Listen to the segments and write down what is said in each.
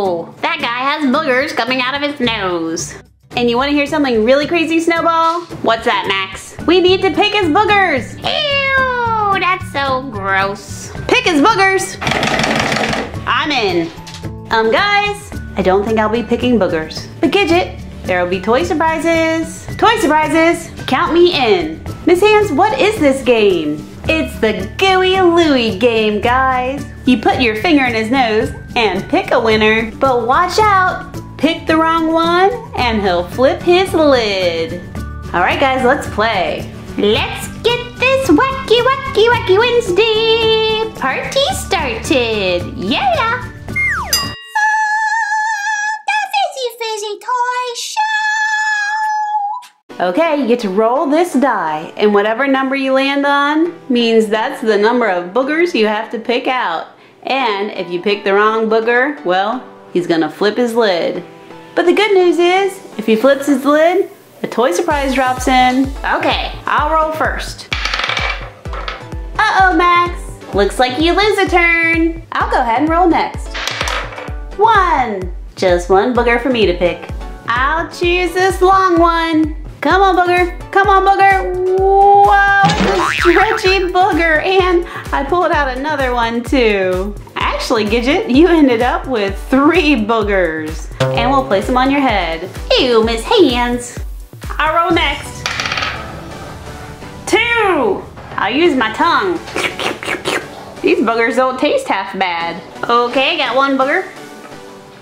Ew, that guy has boogers coming out of his nose. And you wanna hear something really crazy, Snowball? What's that, Max? We need to pick his boogers! Ew, that's so gross. Pick his boogers! I'm in. Um, guys, I don't think I'll be picking boogers. But Gidget, there will be toy surprises. Toy surprises! Count me in. Miss Hands, what is this game? It's the Gooey Louie game, guys. You put your finger in his nose and pick a winner. But watch out! Pick the wrong one and he'll flip his lid. All right, guys, let's play. Let's get this wacky, wacky, wacky Wednesday party started. Yeah! Okay, you get to roll this die, and whatever number you land on means that's the number of boogers you have to pick out. And if you pick the wrong booger, well, he's gonna flip his lid. But the good news is, if he flips his lid, a toy surprise drops in. Okay, I'll roll first. Uh-oh, Max. Looks like you lose a turn. I'll go ahead and roll next. One. Just one booger for me to pick. I'll choose this long one. Come on, booger. Come on, booger. Stretchy booger. And I pulled out another one, too. Actually, Gidget, you ended up with three boogers. And we'll place them on your head. Ew, Miss Hands. I roll next. Two. I'll use my tongue. These boogers don't taste half bad. Okay, got one booger.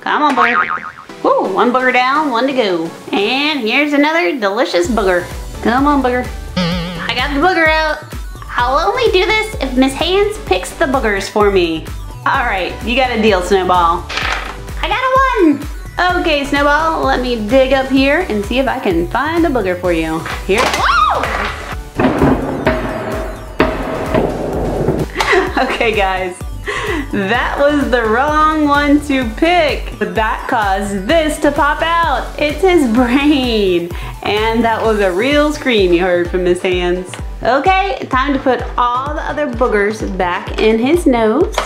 Come on, booger. Ooh, one booger down, one to go. And here's another delicious booger. Come on, booger. I got the booger out. I'll only do this if Miss Hands picks the boogers for me. All right, you got a deal, Snowball. I got a one. Okay, Snowball, let me dig up here and see if I can find a booger for you. Here. okay, guys. That was the wrong one to pick. That caused this to pop out. It's his brain. And that was a real scream you heard from his hands. Okay, time to put all the other boogers back in his nose.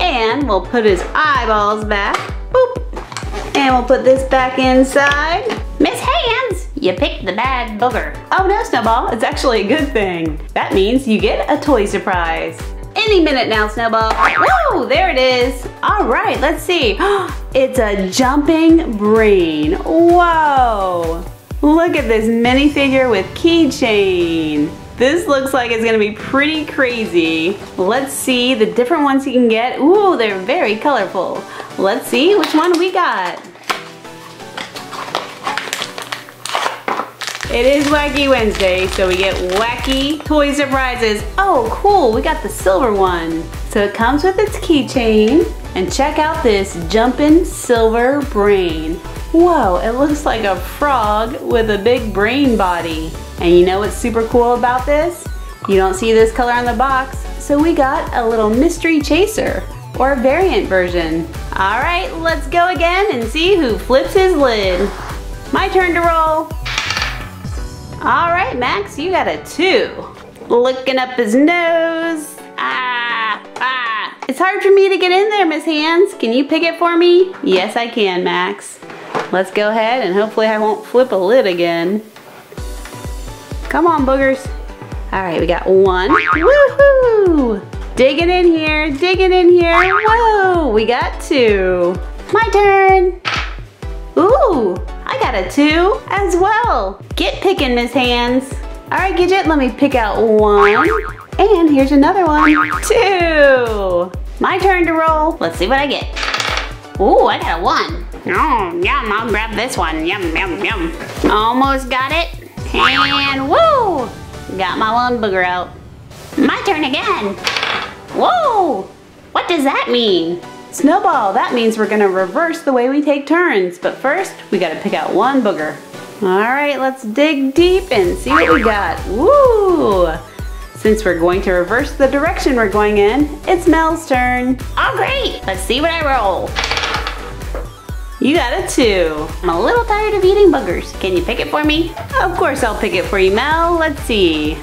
And we'll put his eyeballs back. Boop. And we'll put this back inside. Miss Hands, you picked the bad booger. Oh no, Snowball, it's actually a good thing. That means you get a toy surprise any minute now, Snowball. Whoa, there it is. All right, let's see. It's a jumping brain. Whoa. Look at this minifigure with keychain. This looks like it's gonna be pretty crazy. Let's see the different ones you can get. Ooh, they're very colorful. Let's see which one we got. It is Wacky Wednesday, so we get wacky toy surprises. Oh, cool, we got the silver one. So it comes with its keychain. And check out this jumping silver brain. Whoa, it looks like a frog with a big brain body. And you know what's super cool about this? You don't see this color on the box, so we got a little mystery chaser or variant version. All right, let's go again and see who flips his lid. My turn to roll. All right, Max, you got a two. Looking up his nose. Ah, ah. It's hard for me to get in there, Miss Hands. Can you pick it for me? Yes, I can, Max. Let's go ahead and hopefully I won't flip a lid again. Come on, boogers. All right, we got one. Woohoo! Digging in here, digging in here. Whoa, we got two. My turn. Ooh, I got a two as well. Get picking, Miss Hands. All right, Gidget, let me pick out one. And here's another one, two. My turn to roll. Let's see what I get. Ooh, I got a one. Oh, yum, I'll grab this one. Yum, yum, yum. Almost got it. And woo, got my one booger out. My turn again. Whoa, what does that mean? Snowball, that means we're gonna reverse the way we take turns. But first, we gotta pick out one booger. All right, let's dig deep and see what we got. Woo! Since we're going to reverse the direction we're going in, it's Mel's turn. Oh great, let's see what I roll. You got it too. I'm a little tired of eating boogers. Can you pick it for me? Of course I'll pick it for you, Mel. Let's see.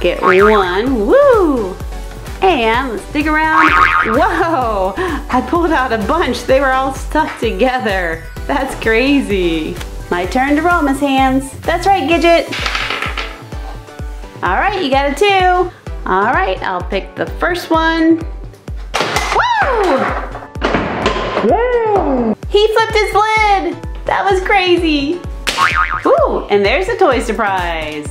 Get one, woo! And let's dig around. Whoa! I pulled out a bunch. They were all stuck together. That's crazy. My turn to roll, Miss Hands. That's right, Gidget. All right, you got a two. All right, I'll pick the first one. Woo! He flipped his lid. That was crazy. Ooh, and there's a toy surprise.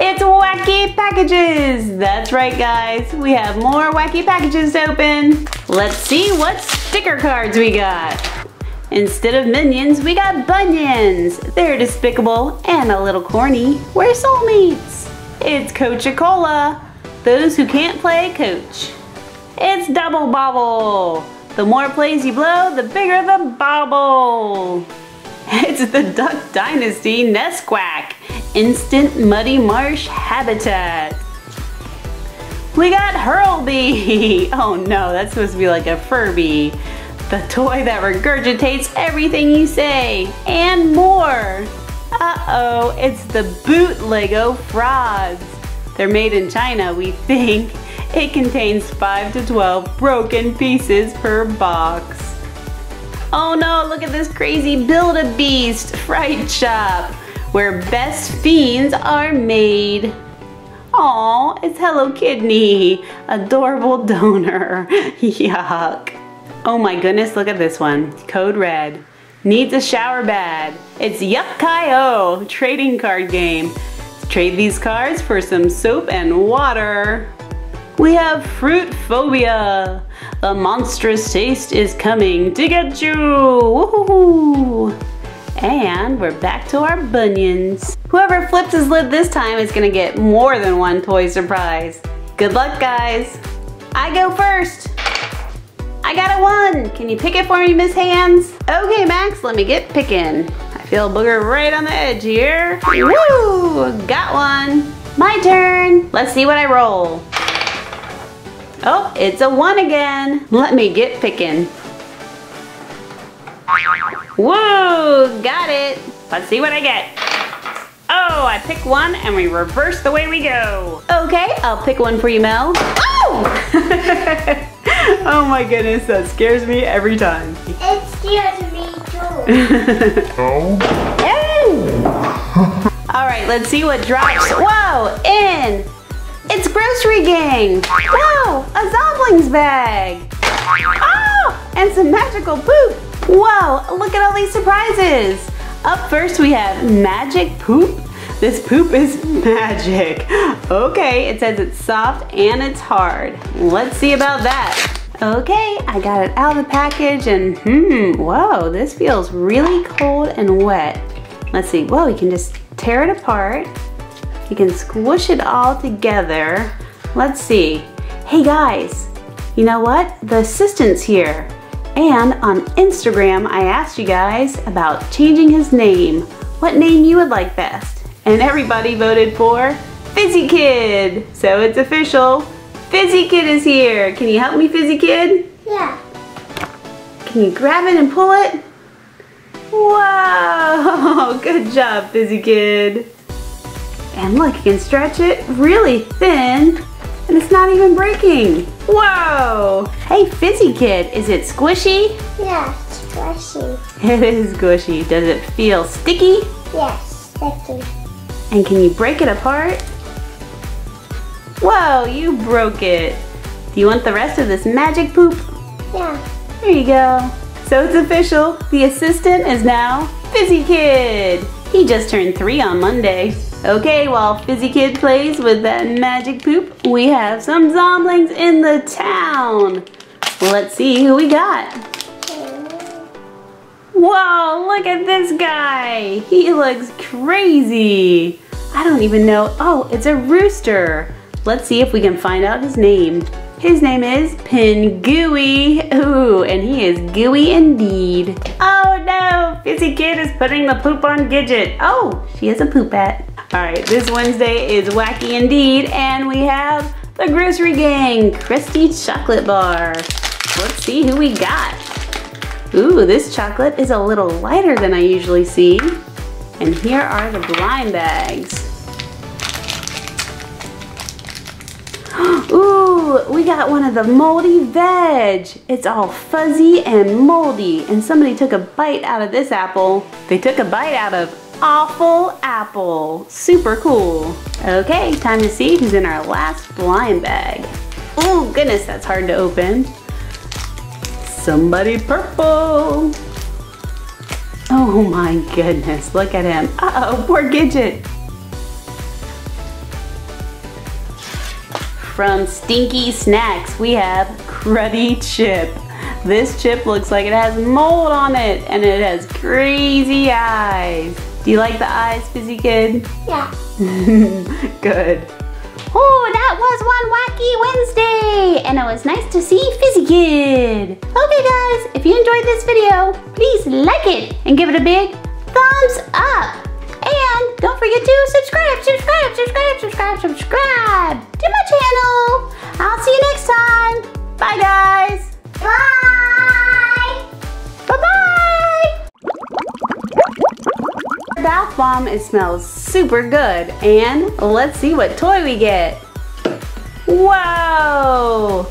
It's wacky packages. That's right, guys. We have more wacky packages to open. Let's see what sticker cards we got. Instead of minions, we got bunions. They're despicable and a little corny. We're soulmates. It's Coca-Cola. Those who can't play coach. It's Double Bobble. The more plays you blow, the bigger the bobble. It's the Duck Dynasty Nesquak Instant Muddy Marsh Habitat. We got Hurlby. Oh no, that's supposed to be like a Furby. The toy that regurgitates everything you say and more. Uh-oh, it's the Boot Lego Frogs. They're made in China, we think. It contains 5 to 12 broken pieces per box. Oh no, look at this crazy Build-A-Beast Fright Shop, where best fiends are made. Aw, it's Hello Kidney, adorable donor. Yuck. Oh my goodness, look at this one. Code Red. Needs a shower bad. It's Yuck-Kai-O, trading card game. Trade these cards for some soap and water. We have Fruit Phobia. The monstrous taste is coming to get you. Woohoo! And we're back to our bunions. Whoever flips his lid this time is gonna get more than one toy surprise. Good luck, guys. I go first. I got a one. Can you pick it for me, Miss Hands? Okay, Max, let me get picking. I feel a booger right on the edge here. Woo! Got one. My turn. Let's see what I roll. Oh, it's a one again. Let me get picking. Whoa, got it. Let's see what I get. Oh, I pick one and we reverse the way we go. Okay, I'll pick one for you, Mel. Oh! oh my goodness, that scares me every time. It scares me too. Oh! All right, let's see what drops. Whoa, in. It's Grocery Gang. Wow, a Zomblings bag. Oh, and some magical poop. Whoa, look at all these surprises. Up first we have magic poop. This poop is magic. Okay, it says it's soft and it's hard. Let's see about that. Okay, I got it out of the package and hmm, whoa, this feels really cold and wet. Let's see, whoa, we can just tear it apart. You can squish it all together. Let's see. Hey guys, you know what? The assistant's here. And on Instagram, I asked you guys about changing his name. What name you would like best? And everybody voted for Fizzy Kid. So it's official. Fizzy Kid is here. Can you help me, Fizzy Kid? Yeah. Can you grab it and pull it? Wow, good job, Fizzy Kid. And look, you can stretch it really thin and it's not even breaking. Whoa! Hey, Fizzy Kid, is it squishy? Yeah, squishy. It is squishy. Does it feel sticky? Yes, sticky. And can you break it apart? Whoa, you broke it. Do you want the rest of this magic poop? Yeah. There you go. So it's official. The assistant is now Fizzy Kid. He just turned three on Monday. Okay, while Fizzy Kid plays with that magic poop, we have some zomblings in the town. Let's see who we got. Whoa, look at this guy. He looks crazy. I don't even know. Oh, it's a rooster. Let's see if we can find out his name. His name is Pingooey. Ooh, and he is gooey indeed. Oh no, Fizzy Kid is putting the poop on Gidget. Oh, she is a poopette. All right, this Wednesday is wacky indeed, and we have the Grocery Gang Crusty Chocolate Bar. Let's see who we got. Ooh, this chocolate is a little lighter than I usually see. And here are the blind bags. Ooh, We got one of the moldy veg. It's all fuzzy and moldy. And somebody took a bite out of this apple. They took a bite out of awful apple. Super cool. Okay, time to see who's in our last blind bag. Oh goodness, that's hard to open. Somebody purple. Oh my goodness, look at him. Uh-oh, poor Gidget. From Stinky Snacks, we have Cruddy Chip. This chip looks like it has mold on it and it has crazy eyes. Do you like the eyes, Fizzy Kid? Yeah. Good. Oh, that was one wacky Wednesday, and it was nice to see Fizzy Kid. Okay guys, if you enjoyed this video, please like it and give it a big thumbs up. And don't forget to subscribe, subscribe, subscribe, subscribe, subscribe to my channel. I'll see you next time. Bye guys. Bye. Bye-bye. Bath bomb, it smells super good. And let's see what toy we get. Whoa!